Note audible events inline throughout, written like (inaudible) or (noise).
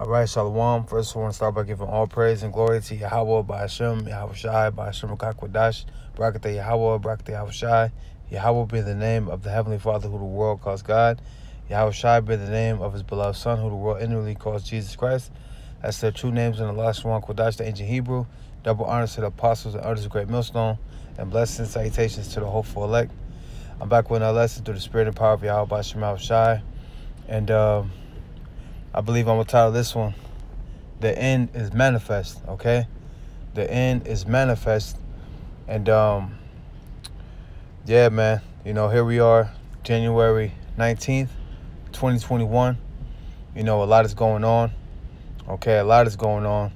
All right, Shalom. First, I want to start by giving all praise and glory to Yahweh, by Hashem, Yahweh Shai, by Hashem Rakakwadash, Barakatah Yahweh, Barakatah Yahweh Shai. Yahweh be the name of the Heavenly Father who the world calls God. Yahweh Shai be the name of his beloved Son who the world inwardly calls Jesus Christ. That's their true names in the last one, Kodash, the ancient Hebrew. Double honors to the apostles and others of great millstone, and blessings salutations to the hopeful elect. I'm back with another lesson through the spirit and power of Yahweh by Shemal Shai. And, uh, I believe I'm gonna title this one, The End is Manifest, okay? The end is manifest. And um yeah, man, you know, here we are, January 19th, 2021. You know, a lot is going on. Okay, a lot is going on.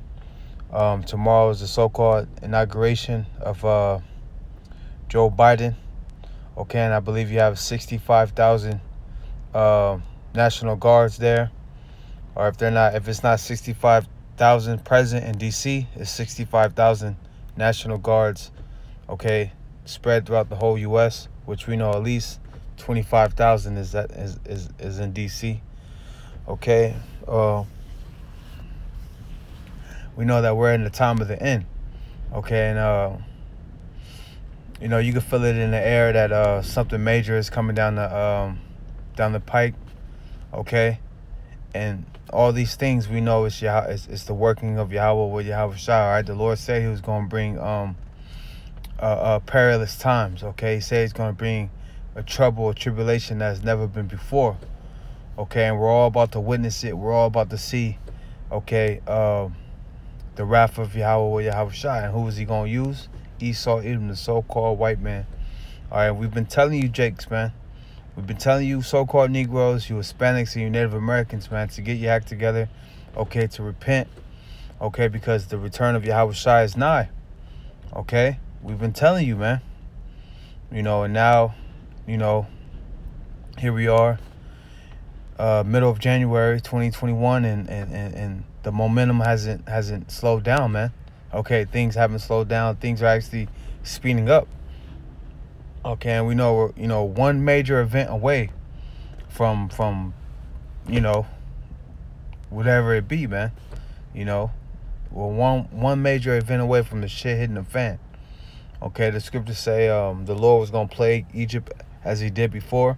Um, tomorrow is the so-called inauguration of uh, Joe Biden. Okay, and I believe you have 65,000 uh, National Guards there or if they're not, if it's not 65,000 present in DC, it's 65,000 National Guards, okay, spread throughout the whole U.S., which we know at least 25,000 is that is, is is in DC, okay. Uh, we know that we're in the time of the end, okay, and uh, you know you can feel it in the air that uh, something major is coming down the um, down the pike, okay, and all these things we know it's, Yah- it's, it's the working of Yahweh with Yahweh Shai. Right? The Lord said He was going to bring um uh, uh, perilous times. Okay, He said He's going to bring a trouble, a tribulation that's never been before. Okay, and we're all about to witness it. We're all about to see. Okay, uh, the wrath of Yahweh with Yahweh Shai. And who is He going to use? Esau, Edom, the so-called white man. All right, we've been telling you, Jakes, man. We've been telling you so-called Negroes, you Hispanics, and you Native Americans, man, to get your act together, okay, to repent, okay, because the return of Yahweh Shai is nigh, okay? We've been telling you, man. You know, and now, you know, here we are, uh, middle of January 2021, and, and, and, and the momentum hasn't hasn't slowed down, man. Okay, things haven't slowed down. Things are actually speeding up. Okay, and we know we're you know one major event away from from you know whatever it be, man. You know, we're one one major event away from the shit hitting the fan. Okay, the scriptures say um, the Lord was gonna plague Egypt as He did before.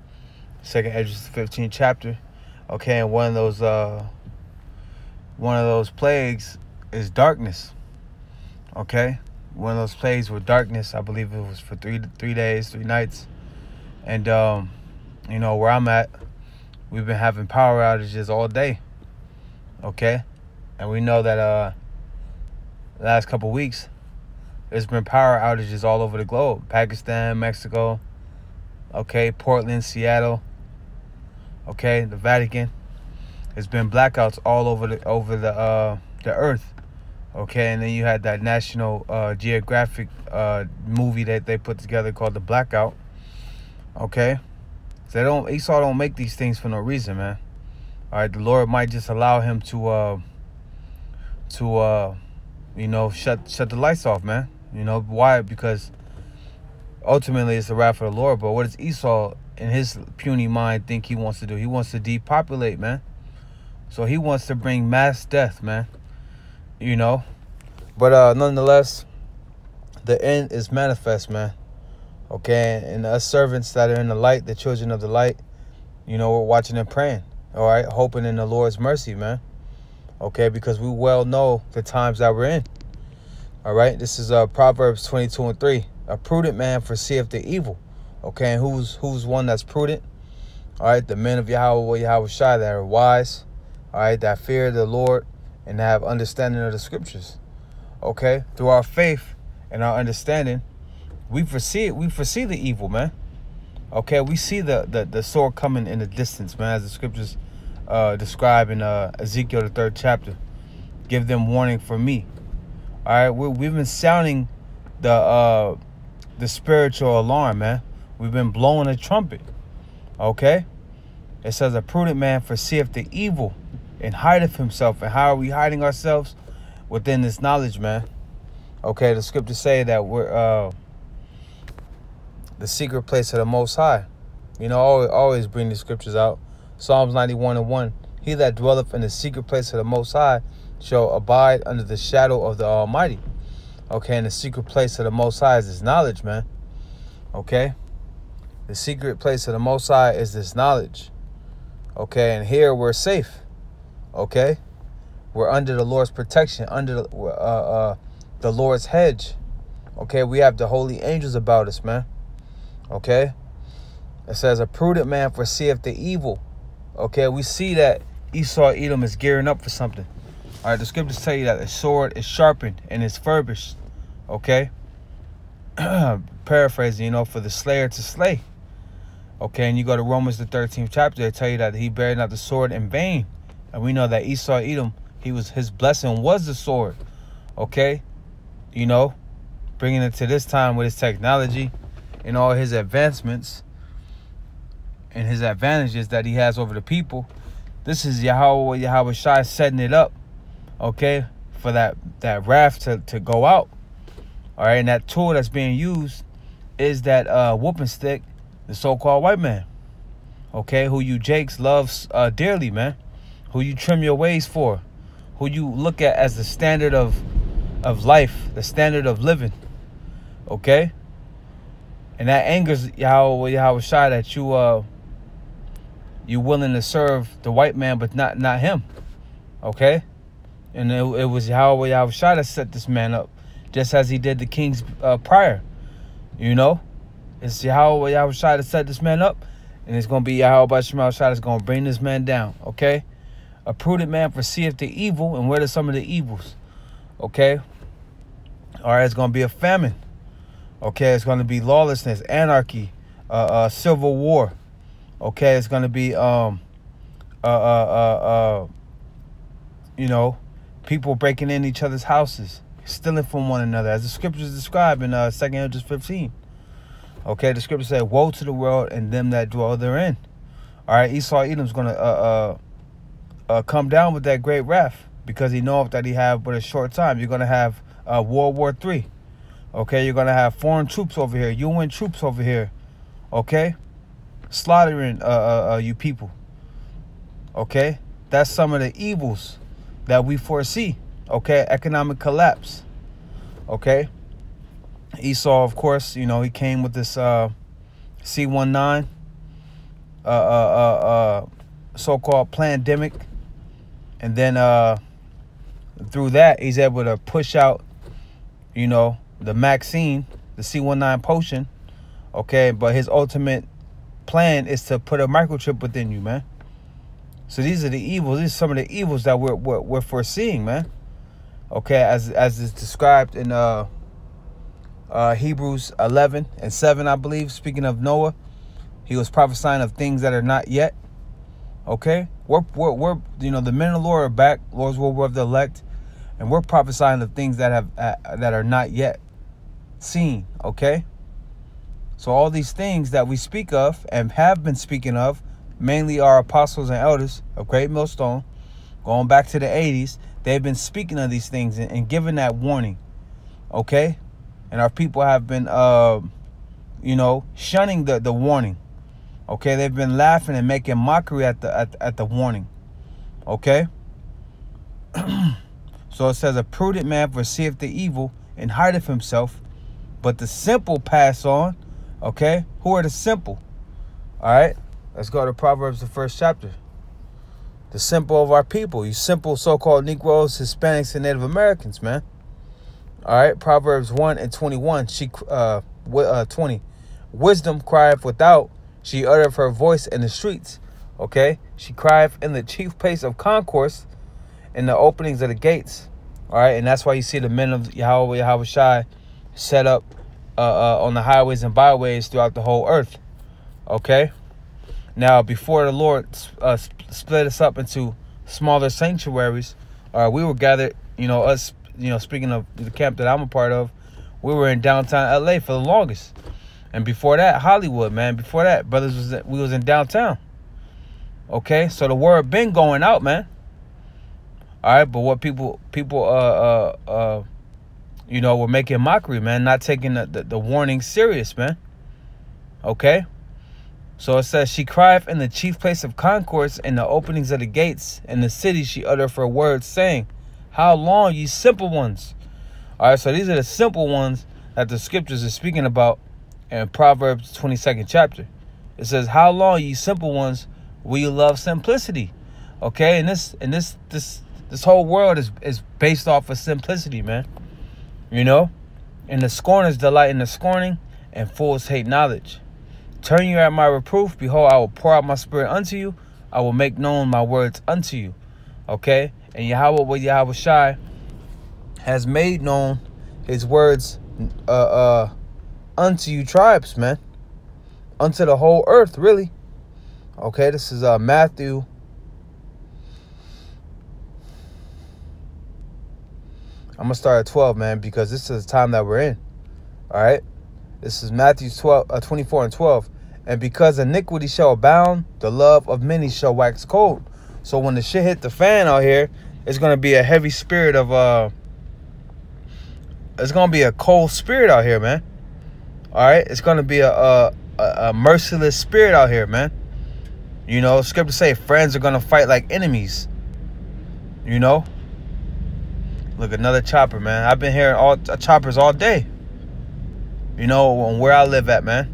Second Esdras 15 chapter. Okay, and one of those uh, one of those plagues is darkness. Okay, one of those plays with darkness. I believe it was for three three days, three nights, and um, you know where I'm at, we've been having power outages all day. Okay, and we know that uh, last couple weeks, there's been power outages all over the globe: Pakistan, Mexico, okay, Portland, Seattle, okay, the Vatican. There's been blackouts all over the over the uh, the earth Okay, and then you had that National uh, Geographic uh, movie that they put together called The Blackout. Okay, so they don't Esau don't make these things for no reason, man. All right, the Lord might just allow him to uh, to uh, you know shut shut the lights off, man. You know why? Because ultimately it's the wrath of the Lord. But what does Esau in his puny mind think he wants to do? He wants to depopulate, man. So he wants to bring mass death, man you know. But uh nonetheless, the end is manifest, man. Okay, and us servants that are in the light, the children of the light, you know, we're watching and praying. All right, hoping in the Lord's mercy, man. Okay, because we well know the times that we're in. All right, this is uh Proverbs 22 and 3. A prudent man foreseeth the evil. Okay, and who's who's one that's prudent? All right, the men of Yahweh, Yahweh Shai that are wise. All right, that fear the Lord and have understanding of the scriptures. Okay? Through our faith and our understanding, we foresee it. We foresee the evil, man. Okay, we see the the, the sword coming in the distance, man, as the scriptures uh, describe in uh, Ezekiel the third chapter. Give them warning for me. All right, we we've been sounding the uh, the spiritual alarm, man. We've been blowing a trumpet. Okay, it says a prudent man foreseeth the evil and hideth himself. And how are we hiding ourselves? Within this knowledge, man. Okay, the scriptures say that we're uh, the secret place of the Most High. You know, always, always bring the scriptures out. Psalms 91 and 1. He that dwelleth in the secret place of the Most High shall abide under the shadow of the Almighty. Okay, and the secret place of the Most High is this knowledge, man. Okay? The secret place of the Most High is this knowledge. Okay, and here we're safe. Okay? We're under the Lord's protection, under uh, uh, the Lord's hedge. Okay, we have the holy angels about us, man. Okay? It says, A prudent man foreseeth the evil. Okay, we see that Esau Edom is gearing up for something. All right, the scriptures tell you that the sword is sharpened and is furbished. Okay? (clears throat) Paraphrasing, you know, for the slayer to slay. Okay, and you go to Romans the 13th chapter, they tell you that he buried not the sword in vain. And we know that Esau Edom, he was his blessing was the sword. Okay? You know, bringing it to this time with his technology and all his advancements and his advantages that he has over the people. This is Yahweh Yahweh Shai setting it up, okay, for that that wrath to, to go out. All right, and that tool that's being used is that uh, whooping stick, the so-called white man, okay, who you Jakes loves uh, dearly, man, who you trim your ways for, who you look at as the standard of of life, the standard of living, okay, and that angers Yahweh Yahweh Shai that you uh you willing to serve the white man, but not not him. Okay? And it, it was Yahweh Yahweh to set this man up, just as he did the kings uh, prior. You know? It's Yahweh Yahweh shot to set this man up, and it's to be Yahweh Shai that's to bring this man down. Okay? A prudent man foreseeth the evil, and what are some of the evils? Okay? All right, it's going to be a famine. Okay, it's going to be lawlessness, anarchy, uh, uh, civil war. Okay, it's gonna be um uh uh uh, uh you know, people breaking in each other's houses, stealing from one another, as the scriptures describe in uh second Esdras 15. Okay, the scripture said, Woe to the world and them that dwell therein. All right, Esau Edom's gonna uh uh uh come down with that great wrath because he knows that he have but a short time. You're gonna have uh World War Three. Okay, you're gonna have foreign troops over here, UN troops over here. Okay? slaughtering uh, uh, uh, you people. Okay, that's some of the evils that we foresee. Okay, economic collapse. Okay, Esau, of course, you know he came with this uh, C19, uh, uh, uh, uh, so-called pandemic, and then uh, through that he's able to push out, you know, the vaccine, the C19 potion. Okay, but his ultimate plan is to put a microchip within you, man. So these are the evils. These are some of the evils that we're we're, we're foreseeing, man. Okay, as as is described in uh, uh, Hebrews 11 and 7, I believe. Speaking of Noah, he was prophesying of things that are not yet. Okay, we're we're, we're you know the men of the Lord are back. Lord's will of the elect, and we're prophesying of things that have uh, that are not yet seen. Okay. So all these things that we speak of and have been speaking of, mainly our apostles and elders of Great Millstone, going back to the 80s, they've been speaking of these things and, and giving that warning. Okay? And our people have been, uh, you know, shunning the, the warning. Okay? They've been laughing and making mockery at the, at, at the warning. Okay? (clears throat) so it says, A prudent man foreseeth the evil and hideth himself, but the simple pass on Okay? Who are the simple? All right? Let's go to Proverbs, the first chapter. The simple of our people. You simple so called Negroes, Hispanics, and Native Americans, man. All right? Proverbs 1 and 21. She, uh, uh 20. Wisdom crieth without, she uttered her voice in the streets. Okay? She cried in the chief place of concourse, in the openings of the gates. All right? And that's why you see the men of Yahweh, Yahweh Shai set up uh, uh, on the highways and byways throughout the whole earth. Okay? Now, before the Lord uh, split us up into smaller sanctuaries, uh, we were gathered, you know, us, you know, speaking of the camp that I'm a part of, we were in downtown LA for the longest. And before that, Hollywood, man. Before that, brothers was we was in downtown. Okay, so the word been going out, man. All right, but what people people uh uh uh you know, we're making mockery, man, not taking the, the, the warning serious, man. Okay? So it says, She crieth in the chief place of concourse, in the openings of the gates, in the city she uttered her words, saying, How long, ye simple ones? All right, so these are the simple ones that the scriptures are speaking about in Proverbs 22nd chapter. It says, How long, ye simple ones, will you love simplicity? Okay, and this and this this this whole world is is based off of simplicity, man. You know? And the scorners delight in the scorning, and fools hate knowledge. Turn you at my reproof. Behold, I will pour out my spirit unto you. I will make known my words unto you. Okay? And Yahweh, what Yahweh Shai has made known his words uh, uh, unto you tribes, man. Unto the whole earth, really. Okay, this is uh, Matthew. I'm going to start at 12, man, because this is the time that we're in. All right? This is Matthew 12, uh, 24 and 12. And because iniquity shall abound, the love of many shall wax cold. So when the shit hit the fan out here, it's gonna be a heavy spirit of uh it's gonna be a cold spirit out here, man. Alright? It's gonna be a, a a, merciless spirit out here, man. You know, scripture say friends are gonna fight like enemies. You know? Look, another chopper, man. I've been hearing all uh, choppers all day. You know, on where I live at, man.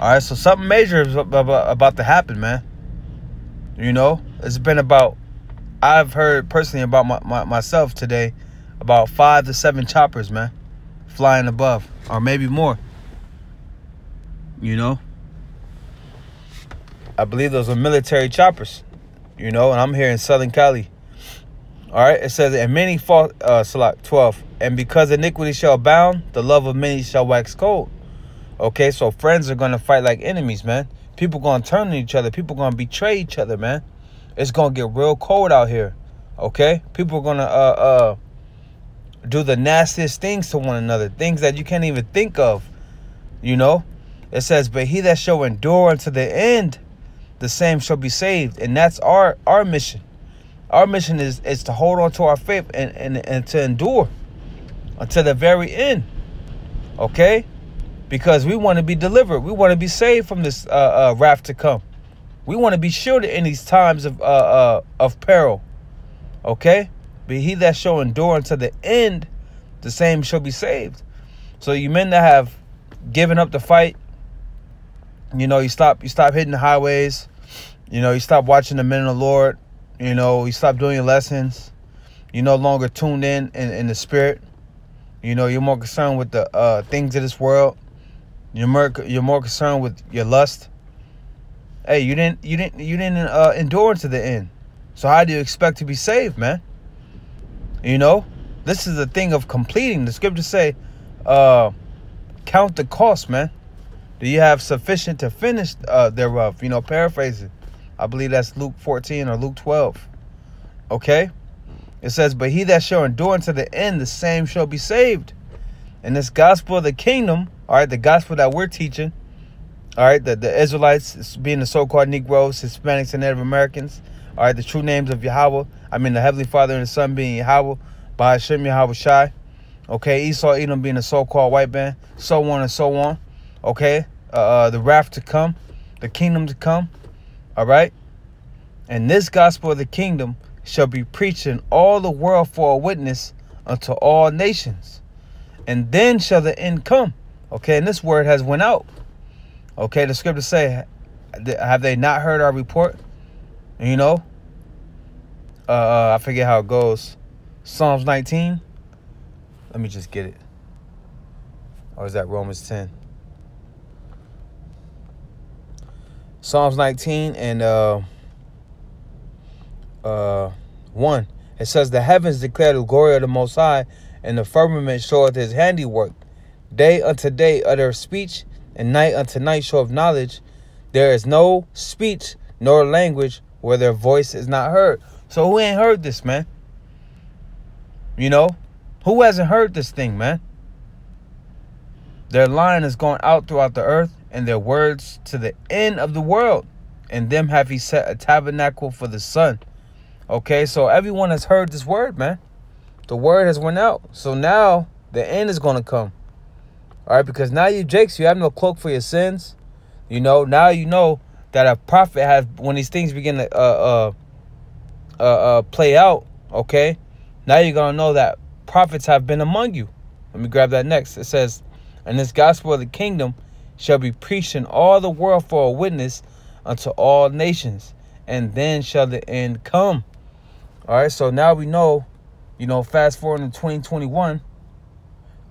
All right, so something major is about to happen, man. You know, it's been about, I've heard personally about my, my, myself today, about five to seven choppers, man, flying above, or maybe more. You know, I believe those are military choppers, you know, and I'm here in Southern Cali. All right, it says, and many fall, uh, select 12, and because iniquity shall abound, the love of many shall wax cold. Okay, so friends are gonna fight like enemies, man. People gonna turn on each other. People gonna betray each other, man. It's gonna get real cold out here. Okay, people are gonna uh uh do the nastiest things to one another, things that you can't even think of. You know, it says, "But he that shall endure unto the end, the same shall be saved." And that's our our mission. Our mission is is to hold on to our faith and and, and to endure until the very end. Okay because we want to be delivered. We want to be saved from this uh, uh, wrath to come. We want to be shielded in these times of uh, uh, of peril. Okay, but he that shall endure unto the end, the same shall be saved. So you men that have given up the fight, you know, you stop you stop hitting the highways. You know, you stop watching the men of the Lord. You know, you stop doing your lessons. You're no longer tuned in in, in the spirit. You know, you're more concerned with the uh, things of this world. You're more you're more concerned with your lust. Hey, you didn't you didn't you didn't uh, endure to the end. So how do you expect to be saved, man? You know, this is a thing of completing. The scriptures say, uh, count the cost, man. Do you have sufficient to finish uh, thereof? You know, paraphrasing. I believe that's Luke 14 or Luke 12. Okay? It says, But he that shall endure unto the end, the same shall be saved. And this gospel of the kingdom all right, the gospel that we're teaching, all right, the, the Israelites being the so-called Negroes, Hispanics, and Native Americans, all right, the true names of Yahweh, I mean the Heavenly Father and the Son being Yahweh, by Hashem Yahweh Shai, okay, Esau, Edom being a so-called white man, so on and so on, okay, uh, uh, the wrath to come, the kingdom to come, all right, and this gospel of the kingdom shall be preached in all the world for a witness unto all nations, and then shall the end come. Okay, and this word has went out. Okay, the scriptures say, have they not heard our report? You know, uh, I forget how it goes. Psalms 19. Let me just get it. Or is that Romans 10? Psalms 19 and uh, uh, 1. It says, The heavens declare the glory of the Most High, and the firmament showeth his handiwork. Day unto day utter speech, and night unto night show of knowledge. There is no speech nor language where their voice is not heard. So who ain't heard this, man? You know? Who hasn't heard this thing, man? Their line is going out throughout the earth, and their words to the end of the world. And them have he set a tabernacle for the sun. Okay, so everyone has heard this word, man. The word has went out. So now the end is going to come. All right, because now you Jakes, you have no cloak for your sins. You know, now you know that a prophet has when these things begin to uh uh uh, uh play out, okay? Now you're gonna know that prophets have been among you. Let me grab that next. It says, And this gospel of the kingdom shall be preached in all the world for a witness unto all nations, and then shall the end come. All right, so now we know, you know, fast forward in 2021,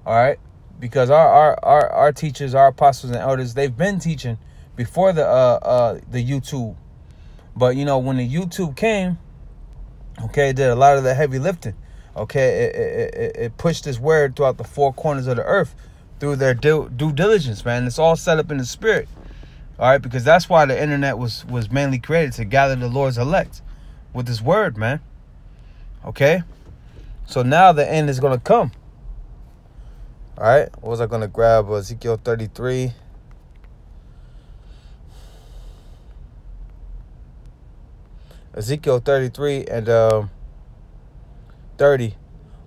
all right, because our, our, our, our teachers, our apostles and elders, they've been teaching before the uh uh the YouTube. But you know, when the YouTube came, okay, it did a lot of the heavy lifting. Okay, it, it, it, it pushed this word throughout the four corners of the earth through their due, due diligence, man. It's all set up in the spirit. All right, because that's why the internet was was mainly created to gather the Lord's elect with his word, man. Okay? So now the end is gonna come. All right, what was I gonna grab? Ezekiel 33. Ezekiel 33 and um, 30.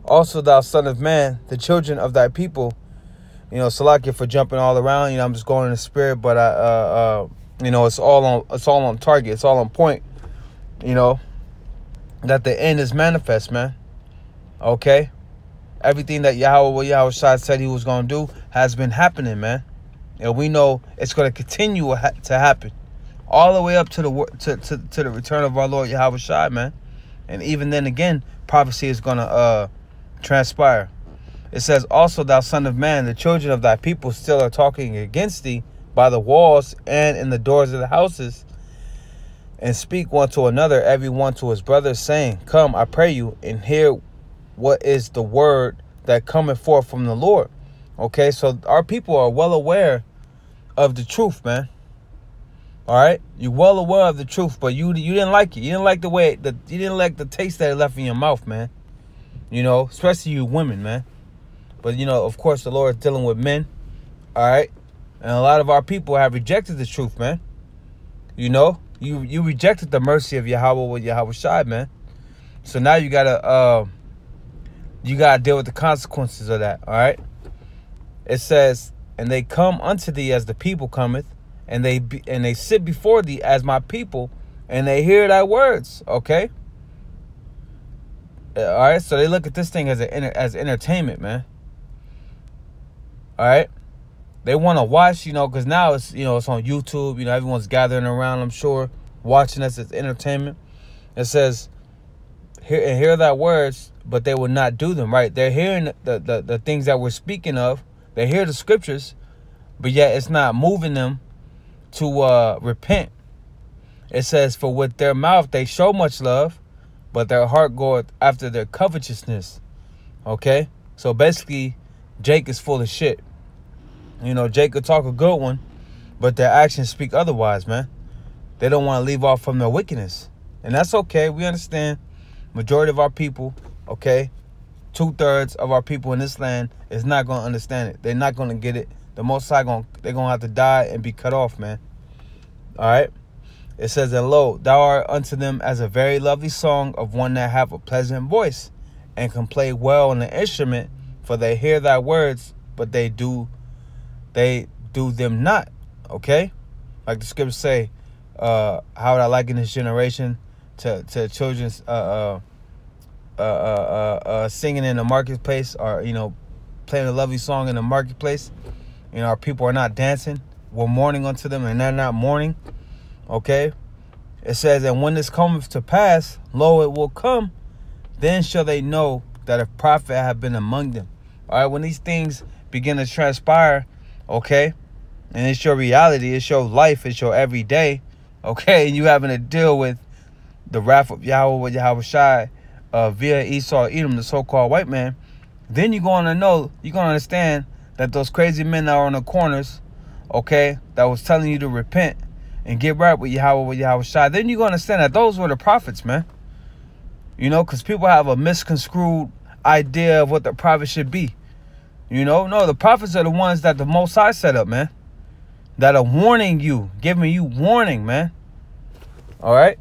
Also, thou son of man, the children of thy people, you know, Salakia for jumping all around. You know, I'm just going in the spirit, but I, uh, uh, you know, it's all on, it's all on target. It's all on point. You know, that the end is manifest, man. Okay, everything that Yahweh Yahweh Shai said he was gonna do has been happening, man. And we know it's gonna continue to happen all the way up to the to, to, to the return of our Lord Yahweh Shai, man. And even then again, prophecy is gonna uh transpire. It says, Also thou son of man, the children of thy people still are talking against thee by the walls and in the doors of the houses, and speak one to another, every one to his brother, saying, Come, I pray you, and hear what is the word that cometh forth from the Lord. Okay, so our people are well aware of the truth, man. All right, you're well aware of the truth, but you you didn't like it. You didn't like the way that you didn't like the taste that it left in your mouth, man. You know, especially you women, man. But you know, of course, the Lord is dealing with men. All right, and a lot of our people have rejected the truth, man. You know, you you rejected the mercy of Yahweh with Yahweh Shai, man. So now you gotta uh, you gotta deal with the consequences of that. All right. It says, and they come unto thee as the people cometh and they be, and they sit before thee as my people and they hear thy words okay? Uh, all right so they look at this thing as a as entertainment man. All right? They want to watch you know because now it's you know it's on youtube you know everyone's gathering around i'm sure watching us as entertainment. It says hear and hear thy words but they will not do them right? They're hearing the, the the things that we're speaking of. They hear the scriptures but yet it's not moving them to uh, repent. It says, For with their mouth they show much love, but their heart goeth after their covetousness. Okay? So basically, Jake is full of shit. You know, Jake could talk a good one, but their actions speak otherwise, man. They don't want to leave off from their wickedness. And that's okay. We understand. Majority of our people, okay, two thirds of our people in this land is not going to understand it. They're not going to get it the Most High going they're gonna have to die and be cut off, man. All right. It says, "And lo, thou art unto them as a very lovely song of one that have a pleasant voice, and can play well on the instrument, for they hear thy words, but they do, they do them not." Okay, like the scriptures say, uh, "How would I like in this generation to to children's uh, uh, uh, uh, uh, singing in the marketplace, or you know, playing a lovely song in the marketplace." You know, our people are not dancing. We're mourning unto them, and they're not mourning. Okay? It says, And when this cometh to pass, lo, it will come. Then shall they know that a prophet have been among them. All right, when these things begin to transpire, okay, and it's your reality, it's your life, it's your everyday, okay, and you having to deal with the wrath of Yahweh with Yahweh Shai uh, via Esau Edom, the so-called white man, then you're going to know, you're going to understand that those crazy men that are on the corners, okay, that was telling you to repent and get right with Yahweh, with Yahweh Shai, then you're to understand that those were the prophets, man. You know, because people have a misconstrued idea of what the prophet should be. You know, no, the prophets are the ones that the Most High set up, man. That are warning you, giving you warning, man. All right?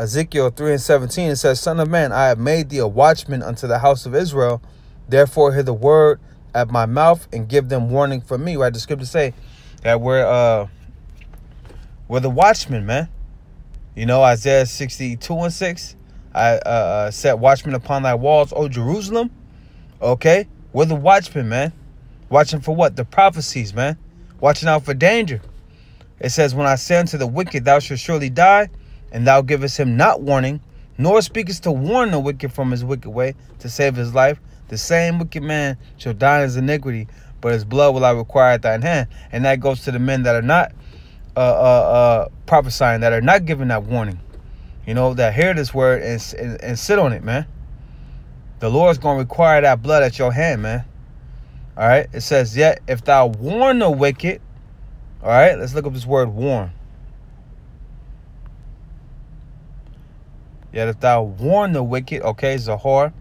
Ezekiel 3 and 17, it says, Son of man, I have made thee a watchman unto the house of Israel. Therefore hear the word at my mouth and give them warning from me. Right? The scripture say that we're uh we're the watchmen, man. You know, Isaiah 62 and 6. I uh, uh, set watchmen upon thy walls, O Jerusalem. Okay? We're the watchmen, man. Watching for what? The prophecies, man. Watching out for danger. It says, When I say unto the wicked, thou shalt surely die, and thou givest him not warning, nor speakest to warn the wicked from his wicked way to save his life, the same wicked man shall die in his iniquity, but his blood will I require at thine hand. And that goes to the men that are not uh, uh, uh, prophesying, that are not giving that warning. You know, that hear this word and, and, and sit on it, man. The Lord's going to require that blood at your hand, man. All right. It says, Yet if thou warn the wicked, all right, let's look up this word warn. Yet if thou warn the wicked, okay, Zahor,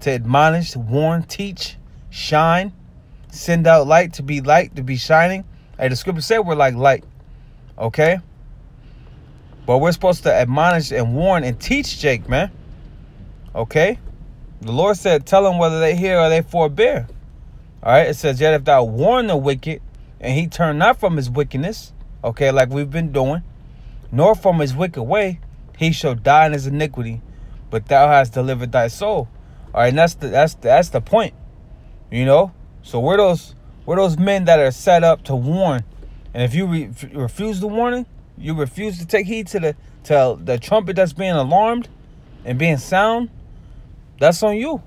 to admonish, warn, teach, shine, send out light to be light, to be shining. Hey, the scripture said we're like light, okay? But we're supposed to admonish and warn and teach Jake, man. Okay? The Lord said, tell them whether they hear or they forbear. All right? It says, yet if thou warn the wicked, and he turn not from his wickedness, okay, like we've been doing, nor from his wicked way, he shall die in his iniquity, but thou hast delivered thy soul. All right, and that's the that's the, that's the point, you know. So we're those we're those men that are set up to warn, and if you re refuse the warning, you refuse to take heed to the to the trumpet that's being alarmed and being sound, that's on you.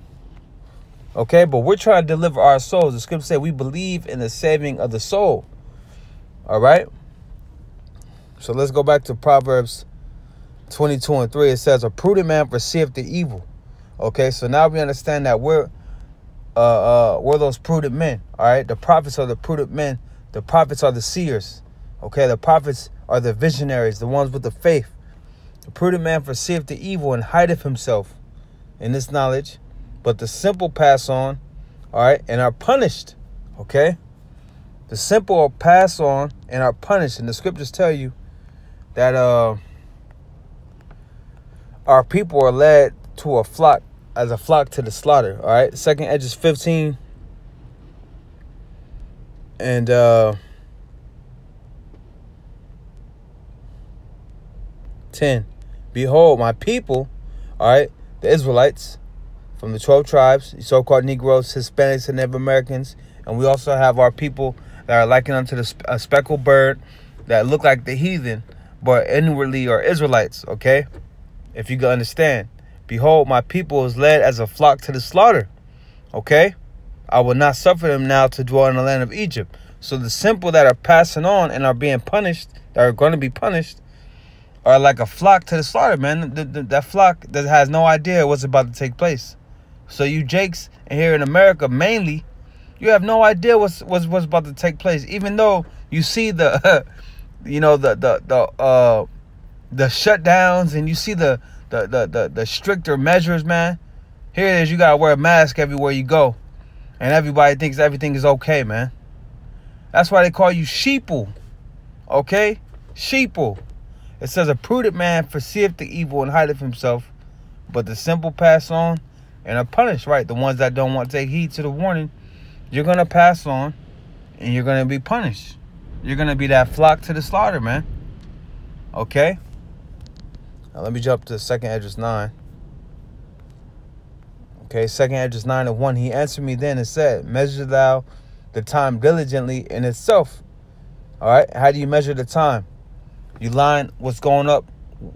Okay, but we're trying to deliver our souls. The scripture say we believe in the saving of the soul. All right. So let's go back to Proverbs 22 and 3. It says, A prudent man perceiveth the evil. Okay, so now we understand that we're uh uh we're those prudent men. All right. The prophets are the prudent men. The prophets are the seers. Okay, the prophets are the visionaries, the ones with the faith. The prudent man perceiveth the evil and hideth himself in this knowledge but the simple pass on, all right, and are punished. Okay? The simple pass on and are punished. And the scriptures tell you that uh our people are led to a flock as a flock to the slaughter. All right. Second Esdras 15 and uh 10. Behold, my people, all right, the Israelites, from the 12 tribes, so-called Negroes, Hispanics, and Native Americans. And we also have our people that are likened unto the speckled bird that look like the heathen, but inwardly are Israelites, okay? If you can understand. Behold, my people is led as a flock to the slaughter, okay? I will not suffer them now to dwell in the land of Egypt. So the simple that are passing on and are being punished, that are going to be punished, are like a flock to the slaughter, man. The, the, that flock that has no idea what's about to take place. So you Jakes here in America mainly, you have no idea what's what's what's about to take place. Even though you see the, (laughs) you know the the the uh the shutdowns and you see the the the the, the stricter measures, man. Here it is. You gotta wear a mask everywhere you go, and everybody thinks everything is okay, man. That's why they call you sheeple. Okay, sheeple. It says a prudent man foreseeth the evil and hideth himself, but the simple pass on and are punished, right? The ones that don't want to take heed to the warning, you're to pass on and you're to be punished. You're to be that flock to the slaughter, man. Okay? Now let me jump to the second Esdras 9. Okay, second Esdras 9 and 1. He answered me then and said, Measure thou the time diligently in itself. All right? How do you measure the time? You line what's going up,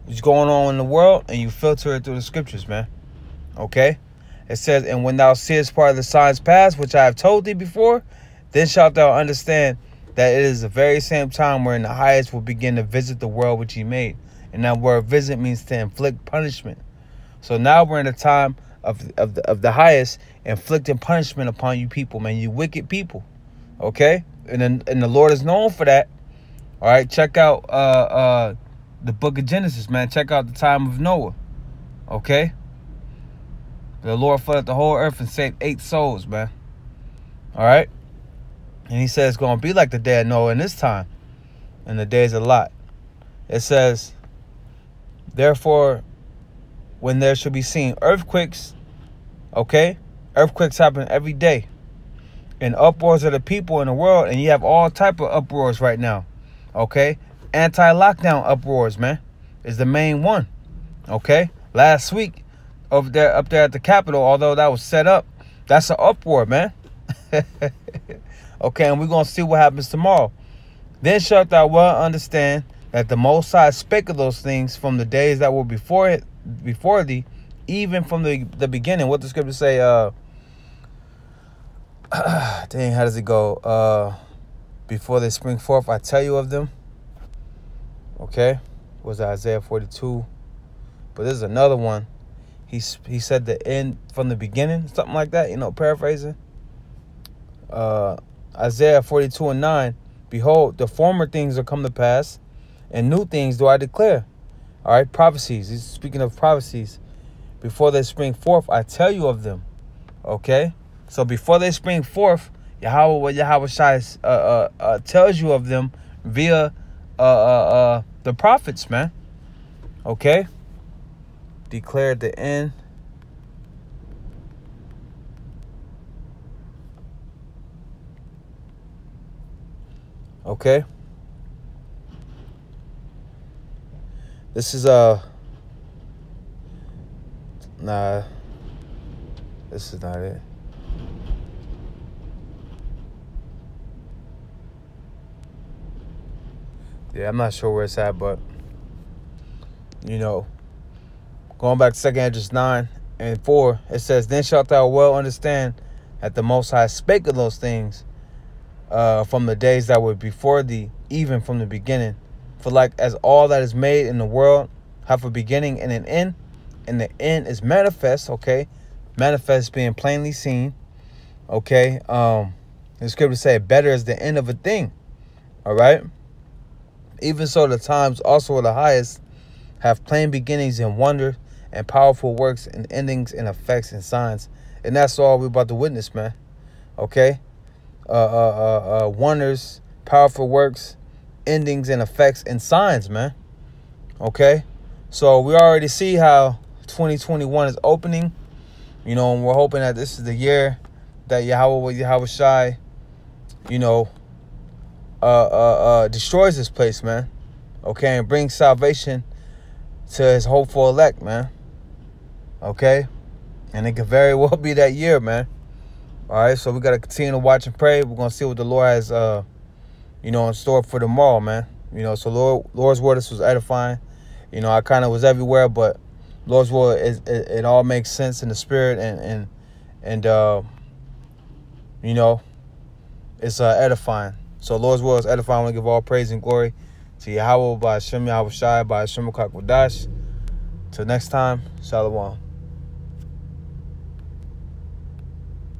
what's going on in the world, and you filter it through the scriptures, man. Okay? It says, And when thou seest part of the signs past, which I have told thee before, then shalt thou understand that it is the very same time wherein the highest will begin to visit the world which he made. And that word visit means to inflict punishment. So now we're in a time of, of, the, of the highest inflicting punishment upon you people, man. You wicked people. Okay? And, then, and the Lord is known for that. All right? Check out uh, uh, the book of Genesis, man. Check out the time of Noah. Okay? The Lord flooded the whole earth and saved eight souls, man. All right? And he says it's going to be like the day of Noah in this time. And the days a lot. It says, Therefore, when there shall be seen earthquakes, okay? Earthquakes happen every day. and uproars of the people in the world, and you have all type of uproars right now. Okay, anti-lockdown uproars, man, is the main one. Okay, last week over there up there at the Capitol, although that was set up, that's an uproar, man. (laughs) okay, and we're gonna see what happens tomorrow. Then shalt thou well understand that the Most High spake of those things from the days that were before it, before thee, even from the the beginning. What the scripture say? Uh, (clears throat) dang, how does it go? Uh, before they spring forth, I tell you of them. Okay, was Isaiah forty two, but there's another one. He he said the end from the beginning, something like that. You know, paraphrasing. Uh, Isaiah forty two and nine. Behold, the former things are come to pass, and new things do I declare. All right, prophecies. He's speaking of prophecies. Before they spring forth, I tell you of them. Okay? So before they spring forth, Yahweh, what Yahweh Shai uh, uh, uh, tells you of them via uh, uh, uh, the prophets, man. Okay? Declared the end. Okay? This is uh nah this is not it. Yeah, I'm not sure where it's at, but you know, going back to second Esdras nine and four, it says, Then shalt thou well understand that the most high spake of those things uh, from the days that were before thee, even from the beginning for like as all that is made in the world have a beginning and an end, and the end is manifest, okay? Manifest being plainly seen. Okay. Um the scripture say better is the end of a thing. All right. Even so the times also are the highest have plain beginnings and wonder and powerful works and endings and effects and signs. And that's all we're about to witness, man. Okay? Uh uh uh, uh wonders, powerful works, endings and effects and signs, man. Okay? So we already see how 2021 is opening. You know, and we're hoping that this is the year that Yahweh Yahweh Shai, you know, uh, uh, uh, destroys this place, man. Okay, and brings salvation to his hopeful elect, man. Okay? And it could very (laughs) well be that year, man. All right, so we got to continue to watch and pray. We're going to see what the Lord has uh, you know, in store for tomorrow, man. You know, so Lord, Lord's word, this was edifying. You know, I kind of was everywhere, but Lord's word, it, it, all makes sense in the spirit, and and and uh, you know, it's uh, edifying. So Lord's word is edifying. I want to give all praise and glory to Yahweh by Hashem Yahweh Shai by Dash. Till next time, Shalom.